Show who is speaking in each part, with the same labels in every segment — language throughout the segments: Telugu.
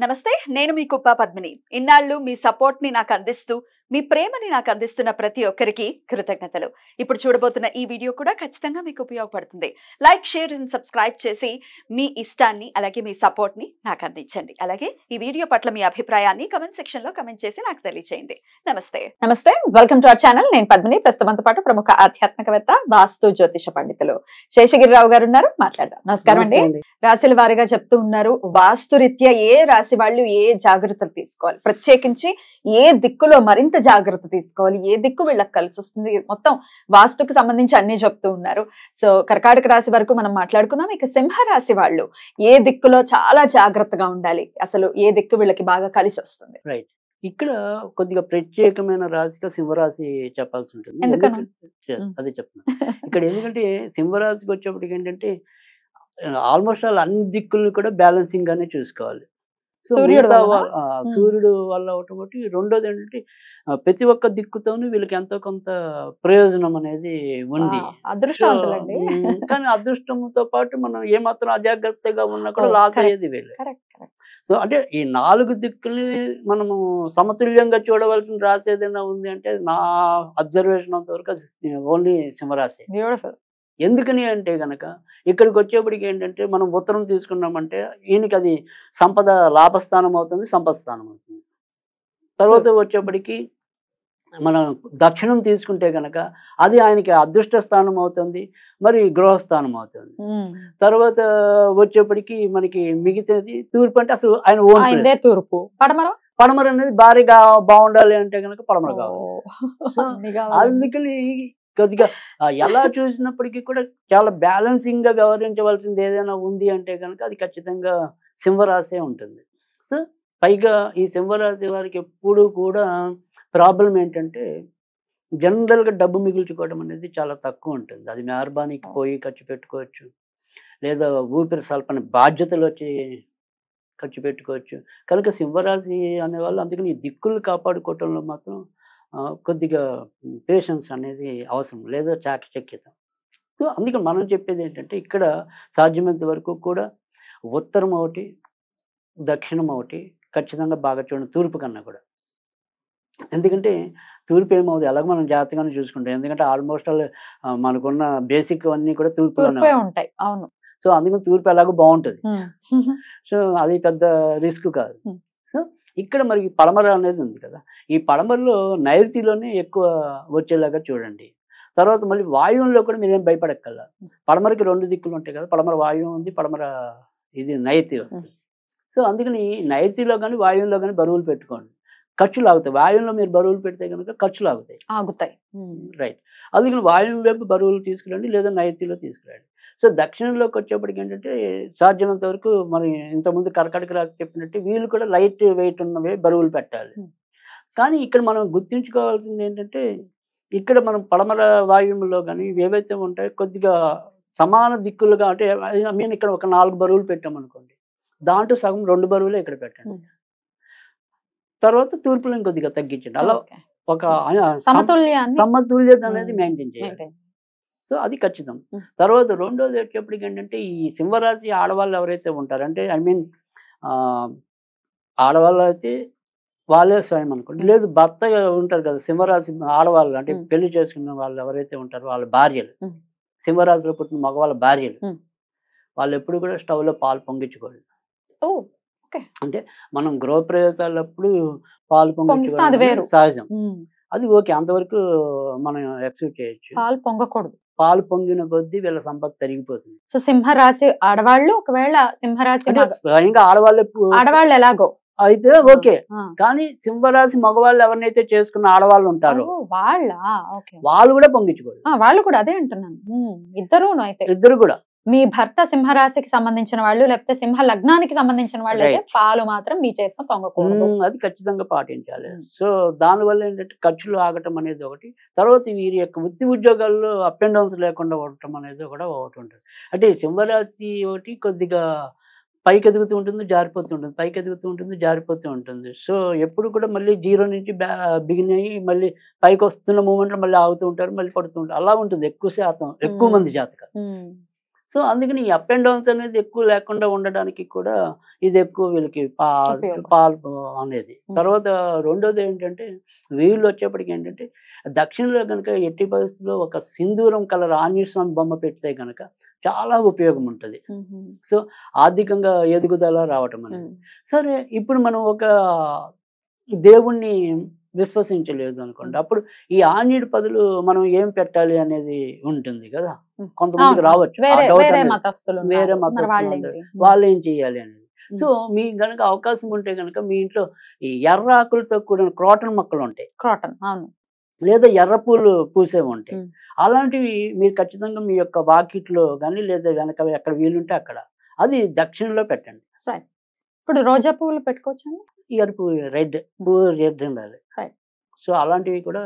Speaker 1: నమస్తే నేను మీ కుప్ప పద్మిని. ఇన్నాళ్ళు మీ సపోర్ట్ని నాకు అందిస్తూ మీ ప్రేమని నాకు అందిస్తున్న ప్రతి ఒక్కరికి కృతజ్ఞతలు. ఇప్పుడు చూడబోతున్న ఈ వీడియో కూడా ఖచ్చితంగా మీకు ఉపయోగపడుతుంది. లైక్ షేర్ అండ్ సబ్స్క్రైబ్ చేసి మీ ఇష్టాన్ని అలాగే మీ సపోర్ట్ని నాకు అందించండి. అలాగే ఈ వీడియో పట్ల మీ అభిప్రాయాన్ని కమెంట్ సెక్షన్లో కమెంట్ చేసి నాకు తెలియచేయండి. నమస్తే. నమస్తే. Welcome to our channel. నేను పద్మిని. ప్రస్తుతంతో పాటు ప్రముఖ ఆధ్యాత్మికవేత్త వాస్తు జ్యోతిష పండితులు శేషగిరిరావు గారు ఉన్నారు. మాట్లాడదాం. నమస్కారం అండి. రాశుల వారిగా చెప్తూ ఉన్నారు. వాస్తురీత్యా ఏ రాశి వాళ్ళు ఏ జాగ్రత్తలు తీసుకోవాలి? ప్రత్యేకించి ఏ దిక్కులో మరింత జాగ్రత్త తీసుకోవాలి? ఏ దిక్కు వీళ్ళకి కలిసి వస్తుంది మొత్తం వాస్తుకు సంబంధించి అన్ని చెప్తూ ఉన్నారు. సో కర్కాటక రాశి వరకు మనం మాట్లాడుకున్నాం ఇక సింహ రాశి వాళ్ళు ఏ దిక్కులో చాలా జాగ్రత్తగా ఉండాలి? అసలు ఏ దిక్కు వీళ్ళకి బాగా కలిసి వస్తుంది
Speaker 2: ఇక్కడ కొద్దిగా ప్రత్యేకమైన రాశిగా సింహరాశి చెప్పాల్సి ఉంటుంది. అదే చెప్తున్నా. ఇక్కడ ఎందుకంటే సింహరాశికి వచ్చేప్పటికి ఏంటంటే ఆల్మోస్ట్ ఆల్ అన్ని దిక్కుల్ని కూడా బ్యాలెన్సింగ్ గానే చూసుకోవాలి.
Speaker 1: సూర్యుడు
Speaker 2: సూర్యుడు వల్ల ఒకటి రెండోది ఏంటంటే ప్రతి ఒక్క దిక్కుతోనూ వీళ్ళకి ఎంతో కొంత ప్రయోజనం అనేది ఉంది. ఉం, కానీ అదృష్టంతో పాటు మనం ఏమాత్రం అజాగ్రత్తగా ఉన్నా కూడా లాస్. అయ్యేది వీళ్ళే. సో అంటే ఈ నాలుగు దిక్కుల్ని మనము సమతుల్యంగా చూడవలసిన రాశి ఏదైనా ఉంది అంటే నా అబ్జర్వేషన్ అంతవరకు ఓన్లీ సింహరాశి.
Speaker 1: బ్యూటిఫుల్.
Speaker 2: ఎందుకని అంటే గనక ఇక్కడికి వచ్చేప్పటికి ఏంటంటే మనం ఉత్తరం తీసుకున్నామంటే ఈయనకి అది సంపద లాభస్థానం అవుతుంది సంపద స్థానం అవుతుంది. తర్వాత వచ్చేప్పటికి మనం దక్షిణం తీసుకుంటే గనక అది ఆయనకి అదృష్ట స్థానం అవుతుంది మరి గృహస్థానం అవుతుంది. తర్వాత వచ్చేప్పటికి మనకి మిగతాది తూర్పు అంటే అసలు ఆయన ఓన్
Speaker 1: తూర్పు. పడమర?
Speaker 2: పడమర అనేది భారీగా బాగుండాలి అంటే కనుక పడమర కావాలి. అందుకని కొద్దిగా ఎలా చూసినప్పటికీ కూడా చాలా బ్యాలెన్సింగ్గా వ్యవహరించవలసింది ఏదైనా ఉంది అంటే కనుక అది ఖచ్చితంగా సింహరాశే ఉంటుంది. సో పైగా ఈ సింహరాశి వారికి ఎప్పుడు కూడా ప్రాబ్లం ఏంటంటే జనరల్గా డబ్బు మిగుల్చుకోవడం అనేది చాలా తక్కువ ఉంటుంది. అది మెహర్బానీకి పోయి ఖర్చు పెట్టుకోవచ్చు. లేదా ఊపిరి సల్పని బాధ్యతలు వచ్చి ఖర్చు పెట్టుకోవచ్చు. కనుక సింహరాశి అనేవాళ్ళు అందుకని ఈ దిక్కులు కాపాడుకోవటంలో మాత్రం కొద్దిగా పేషెన్స్ అనేది అవసరం లేదా చాకచక్యత. సో అందుకని మనం చెప్పేది ఏంటంటే ఇక్కడ సాధ్యమైనంత వరకు కూడా ఉత్తరం ఒకటి దక్షిణం ఒకటి ఖచ్చితంగా బాగా చూడండి తూర్పు కన్నా కూడా. ఎందుకంటే తూర్పు ఏమవుతుంది ఎలాగో మనం జాగ్రత్తగానే చూసుకుంటాం. ఎందుకంటే ఆల్మోస్ట్ ఆల్ మనకున్న బేసిక్ అన్నీ కూడా తూర్పులోనే
Speaker 1: తూర్పే. ఉంటాయి. అవును.
Speaker 2: సో అందుకని తూర్పు ఎలాగో బాగుంటుంది. సో అది పెద్ద రిస్క్ కాదు. ఇక్కడ మరి పడమర అనేది ఉంది కదా. ఈ పడమరలో నైరుతిలోనే ఎక్కువ వచ్చేలాగా చూడండి. తర్వాత మళ్ళీ వాయువులో కూడా మీరేం భయపడక్కల్లా పడమరకి రెండు దిక్కులు ఉంటాయి కదా పడమర వాయువు ఉంది పడమర ఇది నైరుతి వస్తుంది. సో అందుకని నైరుతిలో కానీ వాయువులో కానీ బరువులు పెట్టుకోండి. ఖర్చులు ఆగుతాయి వాయువులో మీరు బరువులు పెడితే కనుక ఖర్చులు ఆగుతాయి.
Speaker 1: ఆగుతాయి.
Speaker 2: రైట్. అందుకని వాయువు వైపు బరువులు తీసుకురండి లేదా నైరుతిలో తీసుకురండి. సో దక్షిణంలోకి వచ్చేప్పటికి ఏంటంటే సాధ్యమైనంత వరకు మరి ఇంతకుముందు కర్కాటక రాజు చెప్పినట్టు వీళ్ళు కూడా లైట్ వెయిట్ ఉన్నవే బరువులు పెట్టాలి.
Speaker 1: కానీ
Speaker 2: ఇక్కడ మనం గుర్తుంచుకోవాల్సింది ఏంటంటే ఇక్కడ మనం పడమర వాయువులో కానీ ఏవైతే ఉంటాయో కొద్దిగా సమాన దిక్కులుగా అంటే మీన్ ఇక్కడ ఒక నాలుగు బరువులు పెట్టామనుకోండి దాంట్లో సగం రెండు బరువులే ఇక్కడ పెట్టండి. తర్వాత తూర్పులో ఇంకొద్దిగా తగ్గించండి అలా. ఒక సమతుల్యత అనేది. మెయింటైన్ చేయాలి. సో అది ఖచ్చితం. తర్వాత రెండోది వచ్చేప్పటికి ఏంటంటే ఈ సింహరాశి ఆడవాళ్ళు ఎవరైతే ఉంటారో అంటే ఐ మీన్ ఆడవాళ్ళు అయితే వాళ్ళే స్వయం అనుకోండి. లేదు భర్త ఉంటారు కదా సింహరాశి ఆడవాళ్ళు అంటే. పెళ్ళి చేసుకున్న వాళ్ళు ఎవరైతే ఉంటారో వాళ్ళ భార్యలు. సింహరాశిలో పుట్టిన మగవాళ్ళ భార్యలు. వాళ్ళు ఎప్పుడు కూడా స్టవ్లో పాలు పొంగించకూడదు
Speaker 1: ఓ
Speaker 2: మనం గృహప్రవేశాలప్పుడు పాలు. అనేది సహజం. అది ఓకే. అంతవరకు మనం ఎక్సెప్ట్ చేయొచ్చు.
Speaker 1: పాలు పొంగకూడదు.
Speaker 2: పాలు పొంగిన కొద్దీ వీళ్ళ సంపద తరిగిపోతుంది.
Speaker 1: సో సింహరాశి ఆడవాళ్ళు ఒకవేళ సింహరాశి
Speaker 2: స్వయంగా ఆడవాళ్ళు
Speaker 1: ఆడవాళ్ళు ఎలాగో.
Speaker 2: అయితే ఓకే. కానీ సింహరాశి మగవాళ్ళు ఎవరినైతే చేసుకున్న ఆడవాళ్ళు ఉంటారో
Speaker 1: వాళ్ళ?
Speaker 2: వాళ్ళు కూడా పొంగించుకోరు.
Speaker 1: ఆ, వాళ్ళు కూడా అదే అంటున్నాను. ఉమ్, ఇద్దరూను అయితే.
Speaker 2: ఇద్దరు కూడా.
Speaker 1: మీ భర్త సింహరాశికి సంబంధించిన వాళ్ళు లేకపోతే సింహ లగ్నానికి సంబంధించిన వాళ్ళు అయితే. పాలు మాత్రం మీ చేతితో పొంగకూడదు.
Speaker 2: అది ఖచ్చితంగా పాటించాలి. సో దానివల్ల ఏంటంటే ఖర్చులు ఆగటం అనేది ఒకటి. తర్వాత వీరి యొక్క వృత్తి ఉద్యోగాల్లో అప్ అండ్ డౌన్స్ లేకుండా ఉండటం అనేది కూడా ఒకటి ఉంటుంది. అంటే సింహరాశి ఒకటి కొద్దిగా పైకి ఎదుగుతూ ఉంటుంది జారిపోతూ ఉంటుంది. పైకి ఎదుగుతూ ఉంటుంది జారిపోతూ ఉంటుంది. సో ఎప్పుడు కూడా మళ్ళీ జీరో నుంచి బిగిన్ అయ్యి మళ్ళీ పైకి వస్తున్న మూమెంట్లో మళ్ళీ ఆగుతూ ఉంటారు మళ్ళీ పడుతూ ఉంటారు. అలా ఉంటుంది ఎక్కువ శాతం ఎక్కువ. మంది జాతకాలు. సో అందుకని ఈ అప్ అండ్ డౌన్స్ అనేది ఎక్కువ లేకుండా ఉండడానికి కూడా ఇది ఎక్కువ వీళ్ళకి పా
Speaker 3: ఉపయోగం.
Speaker 2: పాలు అనేది. తర్వాత రెండోది ఏంటంటే వీళ్ళు వచ్చేప్పటికి ఏంటంటే దక్షిణలో కనుక ఎట్టి పరిస్థితుల్లో ఒక సింధూరం కలర్ ఆంజనేయ స్వామి బొమ్మ పెడితే కనుక చాలా ఉపయోగం ఉంటుంది ఆర్థికంగా ఎదుగుదల రావటం అనేది సరే ఇప్పుడు మనం ఒక దేవుణ్ణి విశ్వసించలేదు అనుకోండి అప్పుడు ఈ ఆంజనేయుడి పదులు మనం ఏం పెట్టాలి అనేది ఉంటుంది కదా. కొంతమందికి. రావచ్చు.
Speaker 1: వేరే. మతస్థులు.
Speaker 2: వాళ్ళు ఏం చేయాలి అనేది. సో మీకు గనక అవకాశం ఉంటే గనక మీ ఇంట్లో ఈ ఎర్ర ఆకులతో కూడిన క్రోటన్ మొక్కలు ఉంటాయి.
Speaker 1: క్రాటన్ అవును.
Speaker 2: లేదా ఎర్ర పూలు పూసేవి ఉంటాయి. అలాంటివి మీరు ఖచ్చితంగా మీ యొక్క వాకిట్లో కానీ లేదా వెనక ఎక్కడ వీలుంటే అక్కడ. అది దక్షిణలో పెట్టండి.
Speaker 1: ఇప్పుడు రోజా పువ్వులు పెట్టుకోవచ్చండి?
Speaker 2: ఎరుపు రెడ్ పూ రెడ్ ఉండాలి. సో అలాంటివి కూడా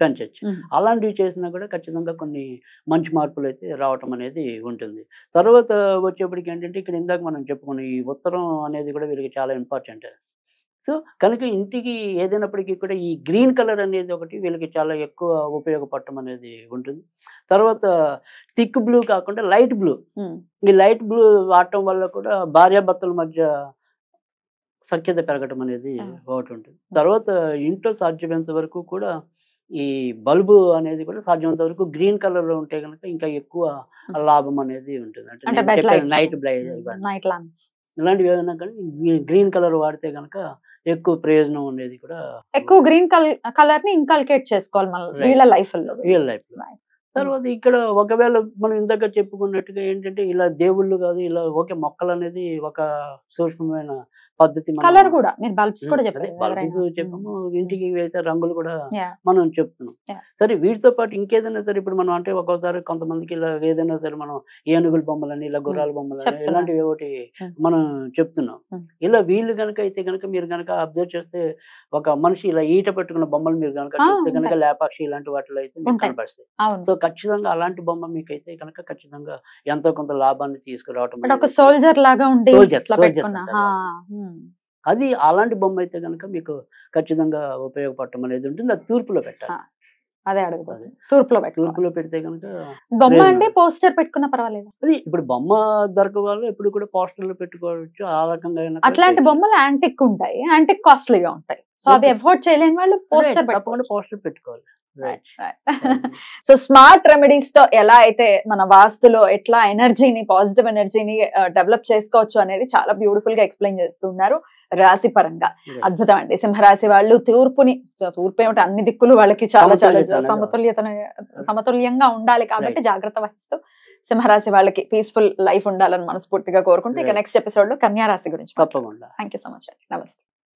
Speaker 2: పెంచవచ్చు అలాంటివి చేసినా కూడా ఖచ్చితంగా కొన్ని మంచి మార్పులు అయితే రావటం అనేది ఉంటుంది. తర్వాత వచ్చేప్పటికి ఏంటంటే ఇక్కడ ఇందాక మనం చెప్పుకున్న ఈ ఉత్తరం అనేది కూడా వీళ్ళకి చాలా ఇంపార్టెంట్. సో కనుక ఇంటికి ఏదైనప్పటికీ కూడా ఈ గ్రీన్ కలర్ అనేది ఒకటి వీళ్ళకి చాలా ఎక్కువ ఉపయోగపడటం అనేది ఉంటుంది. తర్వాత థిక్ బ్లూ కాకుండా లైట్ బ్లూ. ఈ లైట్ బ్లూ వాడటం వల్ల కూడా భార్యాభర్తల మధ్య సఖ్యత పెరగటం అనేది. ఒకటి ఉంటుంది తర్వాత ఇంట్లో సాధ్యమైనంత వరకు కూడా ఈ బల్బు అనేది కూడా సాధ్యమైనంత వరకు గ్రీన్ కలర్లో ఉంటే కనుక ఇంకా ఎక్కువ లాభం అనేది ఉంటుంది.
Speaker 1: అంటే
Speaker 2: నైట్.
Speaker 1: నైట్ లాంప్స్
Speaker 2: ఇలాంటివి ఏమైనా కానీ గ్రీన్ కలర్ వాడితే కనుక ఎక్కువ ప్రయోజనం అనేది కూడా
Speaker 1: ఎక్కువ గ్రీన్ కలర్ కలర్ని ఇంకల్కేట్ చేసుకోవాలి మన. వీళ్ళ లైఫ్లో
Speaker 2: రియల్ లైఫ్. తర్వాత ఇక్కడ ఒకవేళ మనం ఇందాక చెప్పుకున్నట్టుగా ఏంటంటే ఇలా దేవుళ్ళు కాదు ఇలా ఒకే మొక్కలు అనేది ఒక సూక్ష్మమైన పద్ధతి
Speaker 1: కలర్ కూడా మీరు బల్బ్స్ కూడా చెప్పారు.
Speaker 2: చెప్పాము ఇంటికి వేసే రంగులు కూడా. మనం చెప్తున్నాం. సరే వీటితో పాటు ఇంకేదైనా సరే ఇప్పుడు మనం అంటే ఒక్కోసారి కొంతమందికి ఇలా ఏదైనా సరే మనం ఏనుగుల బొమ్మలని ఇలా గుర్రాల బొమ్మలని. ఇలాంటివి ఒకటి. మనం చెప్తున్నాం. ఇలా వీళ్ళు కనుక అయితే కనుక మీరు కనుక అబ్జర్వ్ చేస్తే ఒక మనిషి ఇలా ఈట పెట్టుకున్న బొమ్మలు మీరు కనుక చూస్తే కనుక. లేపాక్షి ఇలాంటి వాటిలో అయితే మీకు
Speaker 1: అవును
Speaker 2: సో ఖచ్చితంగా అలాంటి బొమ్మ మీకైతే కనుక ఖచ్చితంగా ఎంతో కొంత లాభాన్ని తీసుకురావటం
Speaker 1: సోల్జర్ లాగా ఉండి
Speaker 2: Soldier,
Speaker 1: ఇట్లా
Speaker 2: అది అలాంటి బొమ్మ అయితే కనుక మీకు ఖచ్చితంగా ఉపయోగపడటం అనేది ఉంటుంది. అది తూర్పులో పెట్టాలి.
Speaker 1: అదే అడుగుతుంది తూర్పులో
Speaker 2: తూర్పులో పెడితే కనుక
Speaker 1: బొమ్మ. అంటే పోస్టర్ పెట్టుకున్నా పర్వాలేదు.
Speaker 2: అది ఇప్పుడు బొమ్మ దొరక వాళ్ళు ఎప్పుడు కూడా పోస్టర్లు పెట్టుకోవచ్చు. ఆ రకంగా
Speaker 1: అట్లాంటి. బొమ్మలు యాంటిక్ ఉంటాయి. యాంటిక్ కాస్ట్లీగా ఉంటాయి. సో అవి. ఎఫోర్డ్ చేయలేని వాళ్ళు పోస్టర్
Speaker 2: తప్పకుండా పోస్టర్ పెట్టుకోవాలి.
Speaker 1: సో స్మార్ట్ రెమెడీస్తో ఎలా అయితే మన వాస్తులో ఎట్లా ఎనర్జీని పాజిటివ్ ఎనర్జీని డెవలప్ చేసుకోవచ్చు అనేది చాలా బ్యూటిఫుల్గా ఎక్స్ప్లెయిన్ చేస్తున్నారు రాశి పరంగా. అద్భుతం అండి సింహరాశి వాళ్ళు తూర్పుని తూర్పు ఏమిటి అన్ని దిక్కులు వాళ్ళకి చాలా చాలా
Speaker 2: సమతుల్యత
Speaker 1: సమతుల్యంగా ఉండాలి కాబట్టి జాగ్రత్త వహిస్తూ సింహరాశి వాళ్ళకి పీస్ఫుల్ లైఫ్ ఉండాలని మనస్ఫూర్తిగా కోరుకుంటూ ఇక. నెక్స్ట్ ఎపిసోడ్లో కన్యా రాశి గురించి
Speaker 2: తప్పకుండా.
Speaker 1: థ్యాంక్ యూ సో మచ్ అండి. నమస్తే.